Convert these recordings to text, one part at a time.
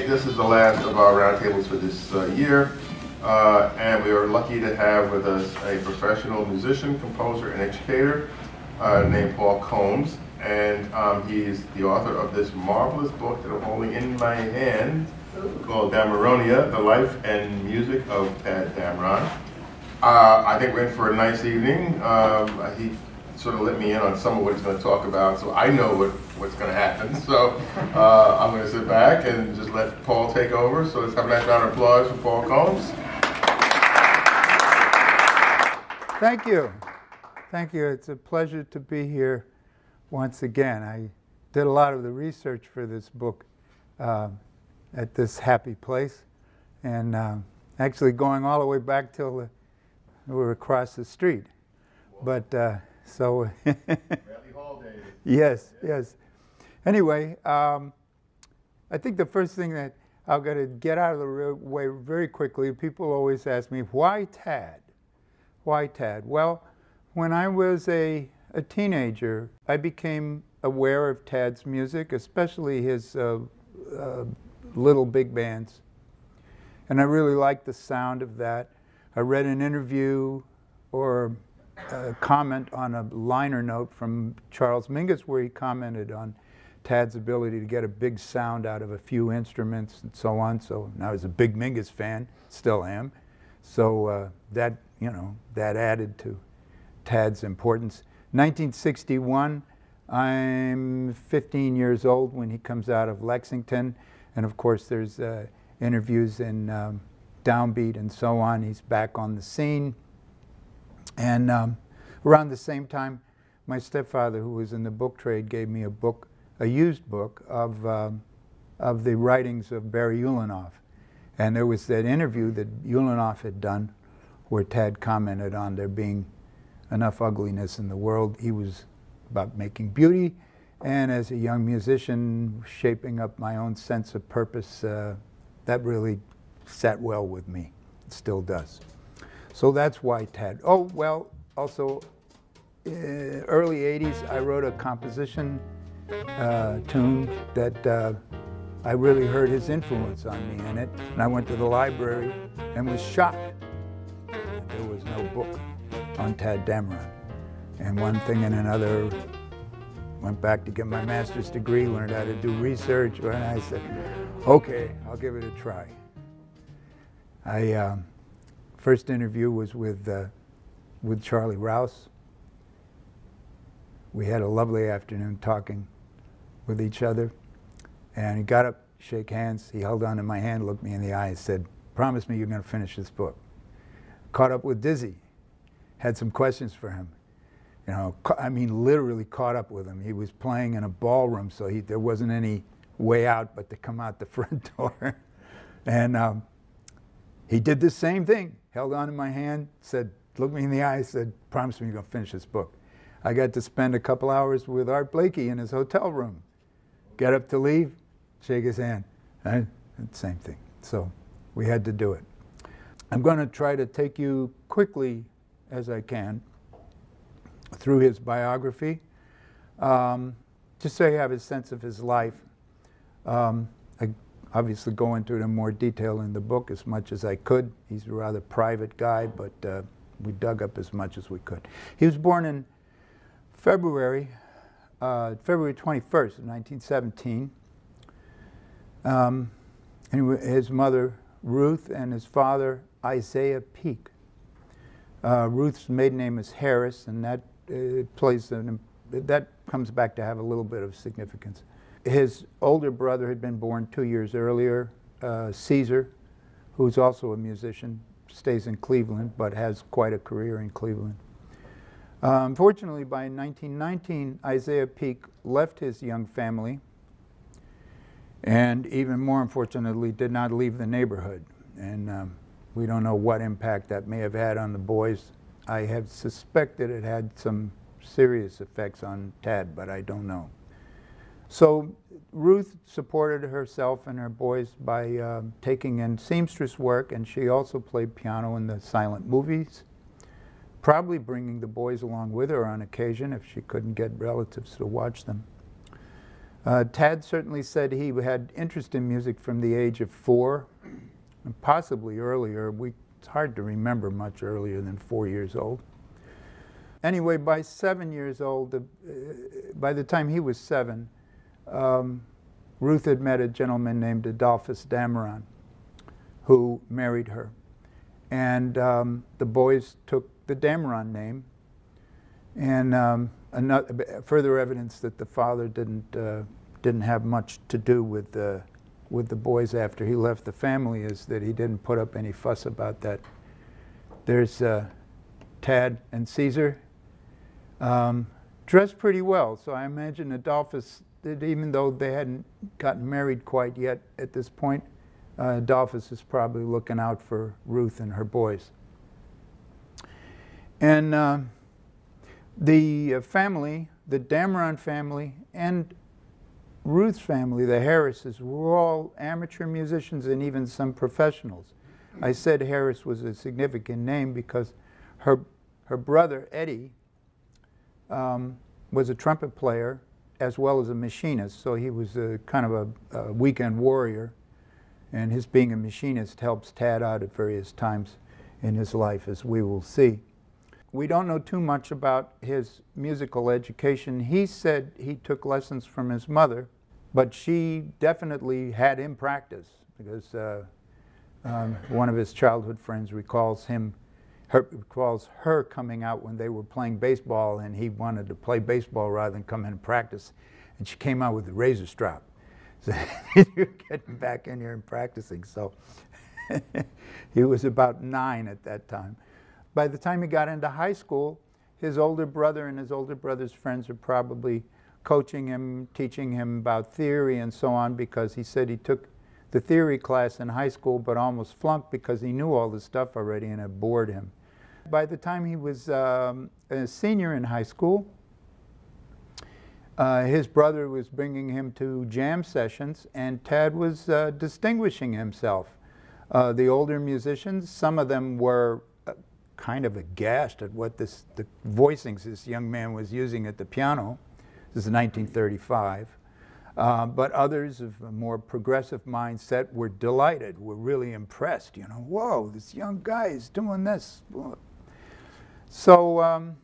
This is the last of our roundtables for this uh, year, uh, and we are lucky to have with us a professional musician, composer, and educator uh, named Paul Combs, and um, he's the author of this marvelous book that I'm holding in my hand called Dameronia, The Life and Music of Tadd Dameron. Uh, I think we're in for a nice evening. Um, he sort of let me in on some of what he's going to talk about, so I know what, what's going to happen. So uh, I'm going to sit back and just let Paul take over. So let's have a nice round of applause for Paul Combs. Thank you. Thank you. It's a pleasure to be here once again. I did a lot of the research for this book uh, at this happy place, and uh, actually going all the way back till the, we were across the street. But uh, so, yes, yes. Anyway, um, I think the first thing that I've got to get out of the way very quickly, people always ask me, why Tadd? Why Tadd? Well, when I was a, a teenager, I became aware of Tadd's music, especially his uh, uh, little big bands. And I really liked the sound of that. I read an interview or a comment on a liner note from Charles Mingus where he commented on Tadd's ability to get a big sound out of a few instruments and so on. So I was a big Mingus fan, still am. So uh, that, you know, that added to Tadd's importance. 1961, I'm 15 years old when he comes out of Lexington. And of course, there's uh, interviews in um, Downbeat and so on. He's back on the scene. And um, around the same time, my stepfather, who was in the book trade, gave me a book, a used book of, um, of the writings of Barry Ulanov. And there was that interview that Ulanov had done where Tadd commented on there being enough ugliness in the world. He was about making beauty, and as a young musician, shaping up my own sense of purpose, uh, that really sat well with me. It still does. So that's why Tadd. Oh, well, also, uh, early 80s, I wrote a composition uh, tune that uh, I really heard his influence on me in it. And I went to the library and was shocked. There was no book on Tadd Dameron. And one thing and another, went back to get my master's degree, learned how to do research, and I said, okay, I'll give it a try. I um, first interview was with uh, with Charlie Rouse. We had a lovely afternoon talking with each other, and he got up, shake hands. He held on to my hand, looked me in the eye, and said, "Promise me you're going to finish this book." Caught up with Dizzy, had some questions for him. You know, I mean, literally caught up with him. He was playing in a ballroom, so he, there wasn't any way out but to come out the front door. and um, he did the same thing. Held on to my hand, said, looked me in the eye, said, promise me you're going to finish this book. I got to spend a couple hours with Art Blakey in his hotel room. Get up to leave, shake his hand. And same thing. So we had to do it. I'm going to try to take you quickly as I can through his biography, um, just so you have a sense of his life. Um, obviously go into it in more detail in the book as much as I could. He's a rather private guy, but uh, we dug up as much as we could. He was born in February, uh, February 21st, 1917. Um, and his mother, Ruth, and his father, Isaiah Peak. Uh, Ruth's maiden name is Harris, and that uh, plays an, that comes back to have a little bit of significance. His older brother had been born two years earlier, uh, Caesar, who's also a musician, stays in Cleveland, but has quite a career in Cleveland. Uh, unfortunately, by 1919, Isaiah Peak left his young family and even more unfortunately did not leave the neighborhood. And um, we don't know what impact that may have had on the boys. I have suspected it had some serious effects on Tadd, but I don't know. So Ruth supported herself and her boys by uh, taking in seamstress work, and she also played piano in the silent movies, probably bringing the boys along with her on occasion if she couldn't get relatives to watch them. Uh, Tadd certainly said he had interest in music from the age of four, possibly earlier. We, it's hard to remember much earlier than four years old. Anyway, by seven years old, uh, by the time he was seven, um, Ruth had met a gentleman named Adolphus Dameron, who married her. And um, the boys took the Dameron name. And um, another, further evidence that the father didn't, uh, didn't have much to do with the, with the boys after he left the family is that he didn't put up any fuss about that. There's uh, Tadd and Caesar, um, dressed pretty well. So I imagine Adolphus, that even though they hadn't gotten married quite yet at this point, uh, Adolphus is probably looking out for Ruth and her boys. And uh, the uh, family, the Dameron family, and Ruth's family, the Harrises, were all amateur musicians and even some professionals. I said Harris was a significant name because her, her brother, Eddie, um, was a trumpet player as well as a machinist, so he was a kind of a, a, weekend warrior. And his being a machinist helps Tadd out at various times in his life, as we will see. We don't know too much about his musical education. He said he took lessons from his mother, but she definitely had him practice because uh, um, one of his childhood friends recalls him her, calls her coming out when they were playing baseball and he wanted to play baseball rather than come in and practice. And she came out with a razor strap. So you're getting back in here and practicing. So he was about nine at that time. By the time he got into high school, his older brother and his older brother's friends are probably coaching him, teaching him about theory and so on because he said he took the theory class in high school but almost flunked because he knew all this stuff already and it bored him. By the time he was um, a senior in high school, uh, his brother was bringing him to jam sessions, and Tadd was uh, distinguishing himself. Uh, the older musicians, some of them were uh, kind of aghast at what this, the voicings this young man was using at the piano. This is 1935. Uh, but others of a more progressive mindset were delighted, were really impressed. You know, whoa, this young guy is doing this. So, um,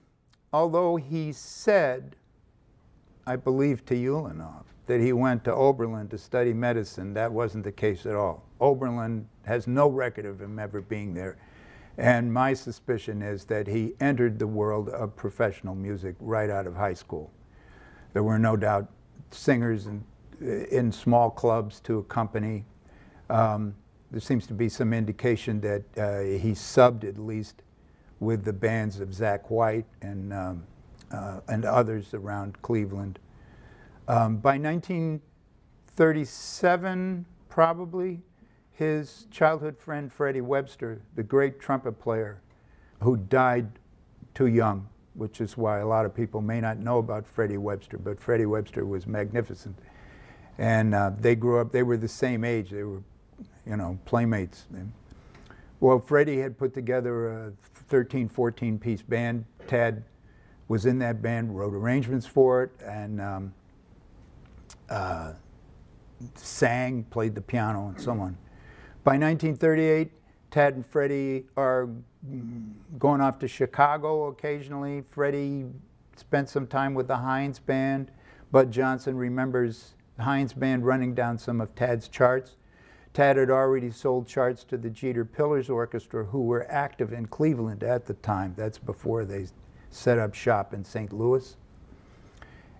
although he said, I believe to Ulanov, that he went to Oberlin to study medicine, that wasn't the case at all. Oberlin has no record of him ever being there. And my suspicion is that he entered the world of professional music right out of high school. There were no doubt singers in, in small clubs to accompany. Um, there seems to be some indication that uh, he subbed at least with the bands of Zack Whyte and, um, uh, and others around Cleveland. Um, by 1937, probably, his childhood friend Freddie Webster, the great trumpet player, who died too young, which is why a lot of people may not know about Freddie Webster, but Freddie Webster was magnificent. And uh, they grew up, they were the same age, they were, you know, playmates. Well, Freddie had put together a 13, 14 piece band. Tadd was in that band, wrote arrangements for it, and um, uh, sang, played the piano, and so on. By 1938, Tadd and Freddie are going off to Chicago occasionally. Freddie spent some time with the Hines Band. Budd Johnson remembers the Hines Band running down some of Tadd's charts. Tadd had already sold charts to the Jeter Pillars Orchestra, who were active in Cleveland at the time. That's before they set up shop in St. Louis.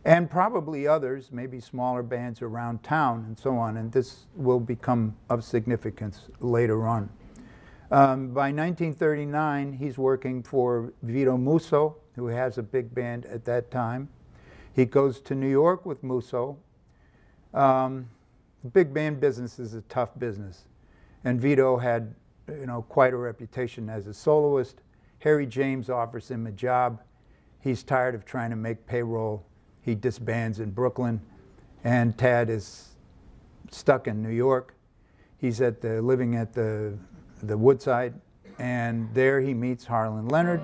And probably others, maybe smaller bands around town and so on, and this will become of significance later on. Um, by 1939, he's working for Vido Musso, who has a big band at that time. He goes to New York with Musso. Um, big band business is a tough business. And Vido had, you know, quite a reputation as a soloist. Harry James offers him a job. He's tired of trying to make payroll. He disbands in Brooklyn. And Tadd is stuck in New York. He's at the, living at the, the Woodside. And there he meets Harlan Leonard,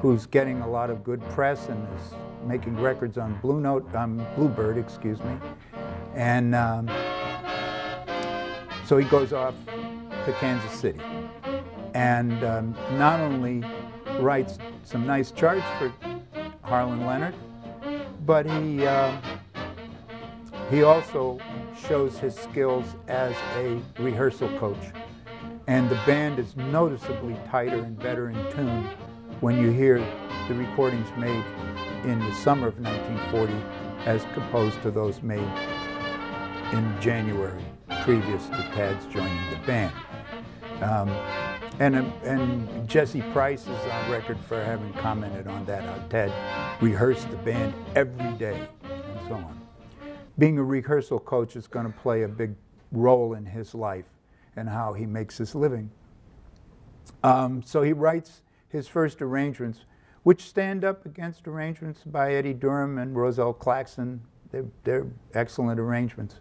who's getting a lot of good press and is making records on Blue Note, um, Bluebird, excuse me, and um, so he goes off to Kansas City, and um, not only writes some nice charts for Harlan Leonard, but he uh, he also shows his skills as a rehearsal coach. And the band is noticeably tighter and better in tune when you hear the recordings made in the summer of 1940 as opposed to those made in January previous to Tadd's joining the band. Um, and, and Jesse Price is on record for having commented on that, how Tadd rehearsed the band every day and so on. Being a rehearsal coach is going to play a big role in his life and how he makes his living. Um, so he writes his first arrangements, which stand up against arrangements by Eddie Durham and Rozelle Claxton. They're, they're excellent arrangements.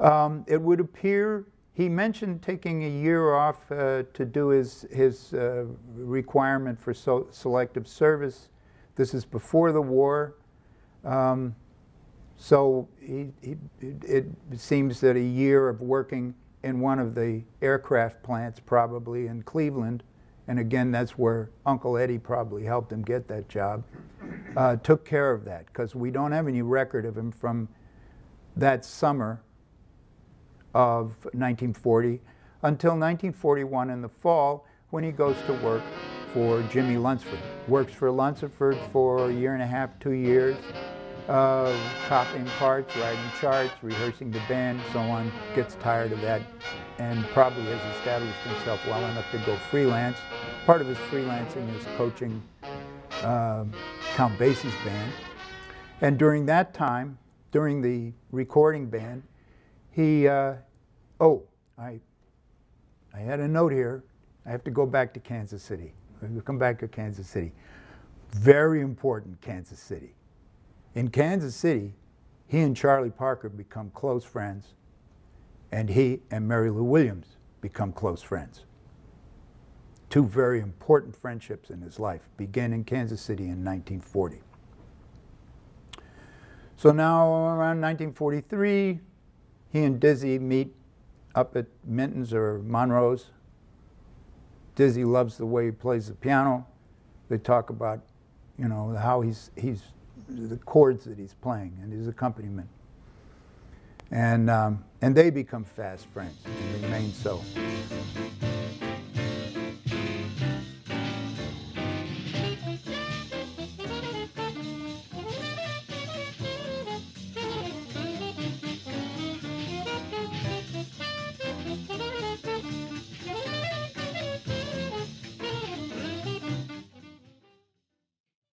Um, it would appear he mentioned taking a year off uh, to do his, his uh, requirement for so selective service. This is before the war. Um, so he, he, it seems that a year of working in one of the aircraft plants, probably in Cleveland, and again, that's where Uncle Eddie probably helped him get that job, uh, took care of that because we don't have any record of him from that summer of 1940 until 1941 in the fall when he goes to work for Jimmie Lunceford. Works for Lunceford for a year and a half, two years, uh, copying parts, writing charts, rehearsing the band, so on. Gets tired of that and probably has established himself well enough to go freelance. Part of his freelancing is coaching uh, Count Basie's band. And during that time, during the recording band, he, uh, oh, I, I had a note here. I have to go back to Kansas City. We'll come back to Kansas City. Very important, Kansas City. In Kansas City, he and Charlie Parker become close friends, and he and Mary Lou Williams become close friends. Two very important friendships in his life began in Kansas City in 1940. So now around 1943, he and Dizzy meet up at Minton's or Monroe's. Dizzy loves the way he plays the piano. They talk about, you know, how he's, he's the chords that he's playing and his accompaniment. And, um, and they become fast friends and remain so.